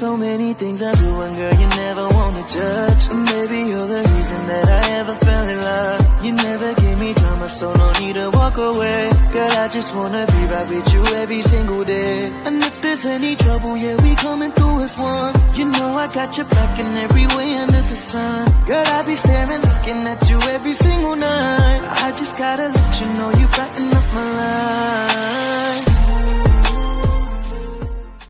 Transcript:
so many things I do, and girl, you never wanna judge. Maybe you're the reason that I ever fell in love. You never gave me drama, so no need to walk away. Girl, I just wanna be right with you every single day. And if there's any trouble, yeah, we coming through as one. You know I got your back in every way under the sun. Girl, I be staring, looking at you every single night. I just gotta let you know you brighten